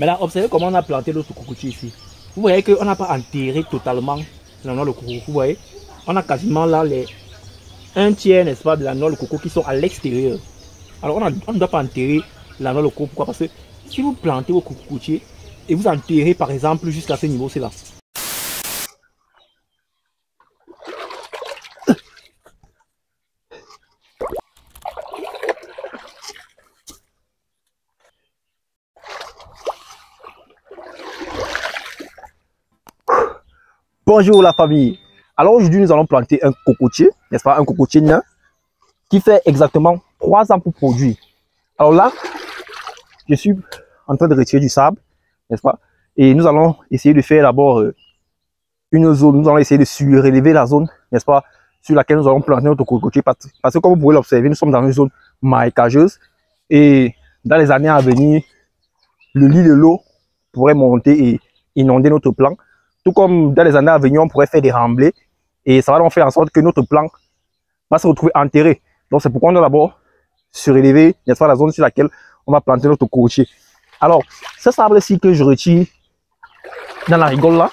Maintenant, observez comment on a planté notre cocotier ici. Vous voyez qu'on n'a pas enterré totalement la noix de coco. Vous voyez On a quasiment là les un tiers, n'est-ce pas, de la noix de coco qui sont à l'extérieur. Alors, on, ne doit pas enterrer la noix de coco. Pourquoi? Parce que si vous plantez vos cocotiers et vous enterrez, par exemple, jusqu'à ce niveau, c'est là. Bonjour la famille. Alors aujourd'hui, nous allons planter un cocotier, n'est-ce pas, un cocotier nain qui fait exactement 3 ans pour produire. Alors là, je suis en train de retirer du sable, n'est-ce pas, et nous allons essayer de faire d'abord euh, une zone, nous allons essayer de surélever la zone, n'est-ce pas, sur laquelle nous allons planter notre cocotier parce, que comme vous pouvez l'observer, nous sommes dans une zone marécageuse et dans les années à venir, le lit de l'eau pourrait monter et inonder notre plan. Tout comme dans les années à venir, on pourrait faire des remblais et ça va donc faire en sorte que notre plan va se retrouver enterré. Donc c'est pourquoi on doit d'abord surélever, n'est-ce pas, la zone sur laquelle on va planter notre cocotier. Alors, ce sable-ci que je retire dans la rigole là,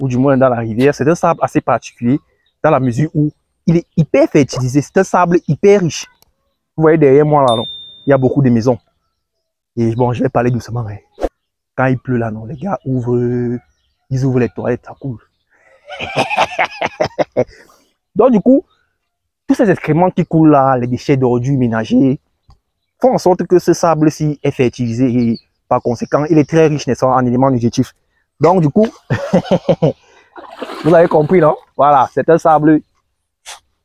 ou du moins dans la rivière, c'est un sable assez particulier dans la mesure où il est hyper fertilisé. C'est un sable hyper riche. Vous voyez derrière moi là, il y a beaucoup de maisons. Et bon, je vais parler doucement. Hein. Quand il pleut là, non, les gars ouvrent ils ouvrent les toilettes, ça coule. Donc du coup, tous ces excréments qui coulent là, les déchets d'ordures ménagers, font en sorte que ce sable-ci est fertilisé et par conséquent, il est très riche en éléments nutritifs. Donc du coup, vous avez compris, non? Voilà, c'est un sable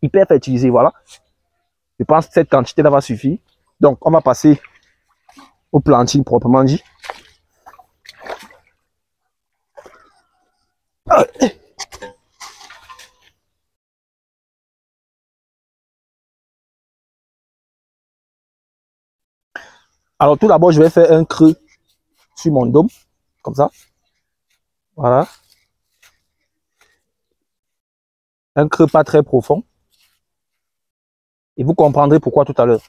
hyper fertilisé, voilà. Je pense que cette quantité-là va suffire. Donc, on va passer au planting proprement dit. Alors tout d'abord, je vais faire un creux sur mon dôme, comme ça. Voilà. Un creux pas très profond. Et vous comprendrez pourquoi tout à l'heure.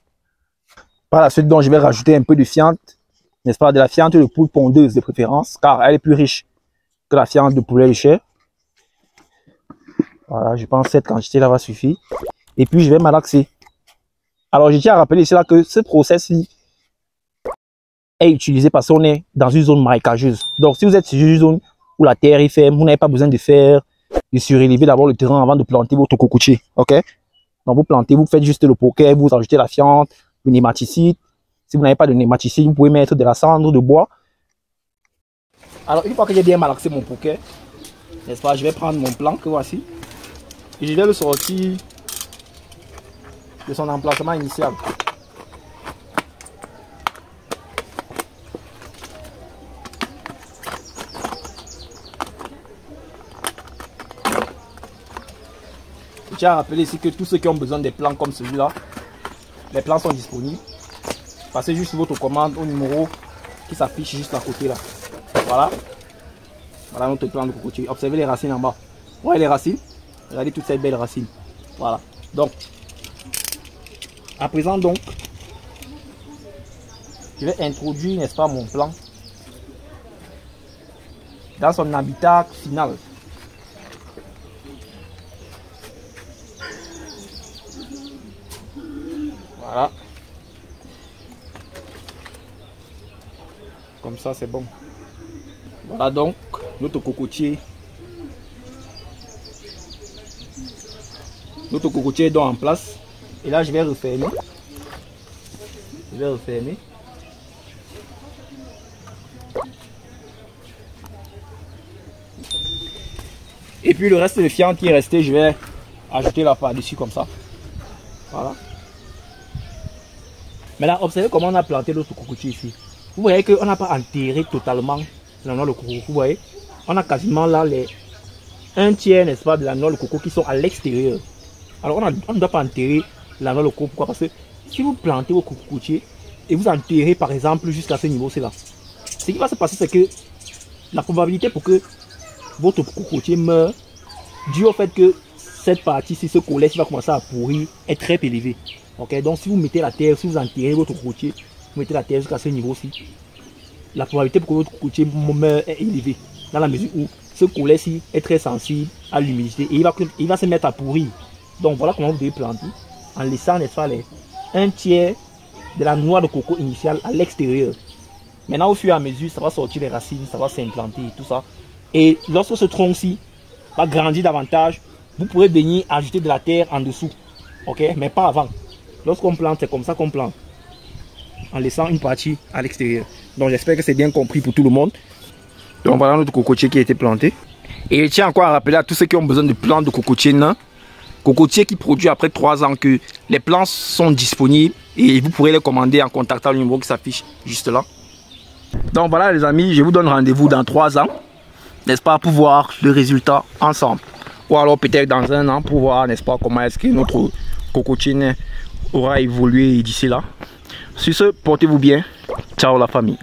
Par la suite, donc, je vais rajouter un peu de fiente, n'est-ce pas, de la fiente de poule pondeuse de préférence, car elle est plus riche que la fiente de poulet de chair. Voilà, je pense que cette quantité-là va suffire. Et puis, je vais malaxer. Alors, je tiens à rappeler ici là que ce process-ci est utilisé parce qu'on est dans une zone marécageuse. Donc, si vous êtes sur une zone où la terre est ferme, vous n'avez pas besoin de faire, de surélever d'abord le terrain avant de planter votre cocotier. OK? Donc, vous plantez, vous faites juste le poker, vous ajoutez la fiente, le nématicide. Si vous n'avez pas de nématicide, vous pouvez mettre de la cendre de bois. Alors, une fois que j'ai bien malaxé mon poker, n'est-ce pas, je vais prendre mon plan que voici. Et je vais le sortir de son emplacement initial. Je tiens à rappeler ici que tous ceux qui ont besoin des plans comme celui-là, les plans sont disponibles. Passez juste votre commande au numéro qui s'affiche juste à côté là. Voilà. Voilà notre plan de cocotier. Observez les racines en bas. Ouais, les racines. Regardez toutes ces belles racines. Voilà. Donc, à présent donc, je vais introduire, n'est-ce pas, mon plan dans son habitat final. Voilà. Comme ça, c'est bon. Voilà donc notre cocotier. Notre cocotier est donc en place. Et là, je vais refermer. Je vais refermer. Et puis le reste de fiant qui est resté, je vais ajouter la par-dessus comme ça. Voilà. Maintenant, observez comment on a planté notre cocotier ici. Vous voyez qu'on n'a pas enterré totalement la noix de coco. Vous voyez On a quasiment là les un tiers, n'est-ce pas, de la noix de coco qui sont à l'extérieur. Alors on, ne doit pas enterrer la noix de coco. Pourquoi? Parce que si vous plantez vos cocotiers et vous enterrez par exemple jusqu'à ce niveau, c'est là. Ce qui va se passer, c'est que la probabilité pour que votre cocotier meure, dû au fait que cette partie-ci, ce collet va commencer à pourrir, est très élevée. Ok, donc si vous mettez la terre, si vous enterrez votre cocotier, vous mettez la terre jusqu'à ce niveau-ci, la probabilité pour que votre cocotier meure est élevée. Dans la mesure où ce collet-ci est très sensible à l'humidité et il va, il va se mettre à pourrir. Donc voilà comment vous devez planter en laissant, un tiers de la noix de coco initiale à l'extérieur. Maintenant, au fur et à mesure, ça va sortir les racines, ça va s'implanter, tout ça. Et lorsque ce tronc-ci va grandir davantage, vous pourrez venir ajouter de la terre en dessous. Ok? Mais pas avant. Lorsqu'on plante, c'est comme ça qu'on plante. En laissant une partie à l'extérieur. Donc j'espère que c'est bien compris pour tout le monde. Donc voilà notre cocotier qui a été planté. Et je tiens encore à rappeler à tous ceux qui ont besoin de plantes de cocotier nain, cocotier qui produit après 3 ans que les plants sont disponibles et vous pourrez les commander en contactant le numéro qui s'affiche juste là. Donc voilà les amis, je vous donne rendez-vous dans 3 ans, n'est-ce pas, pour voir le résultat ensemble. Ou alors peut-être dans un an pour voir, n'est-ce pas, comment est-ce que notre cocotier aura évolué d'ici là. Sur ce, portez-vous bien. Ciao la famille.